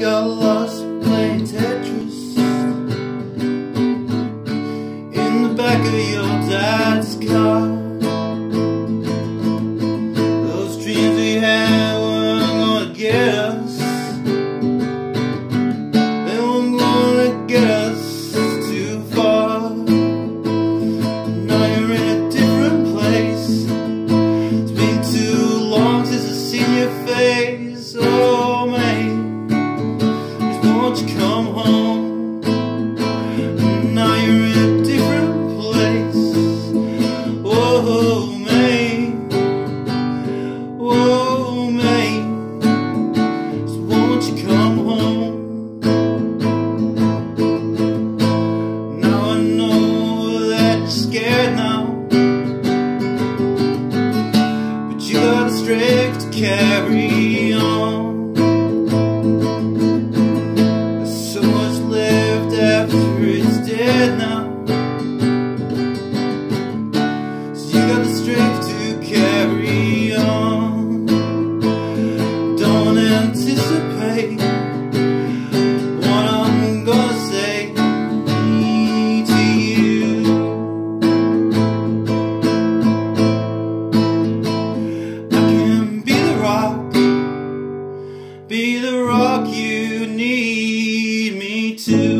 got lost playing Tetris. In the back of your dad's car. won't you come home? Now I know that you're scared now But you got strength to carry be the rock you need me to.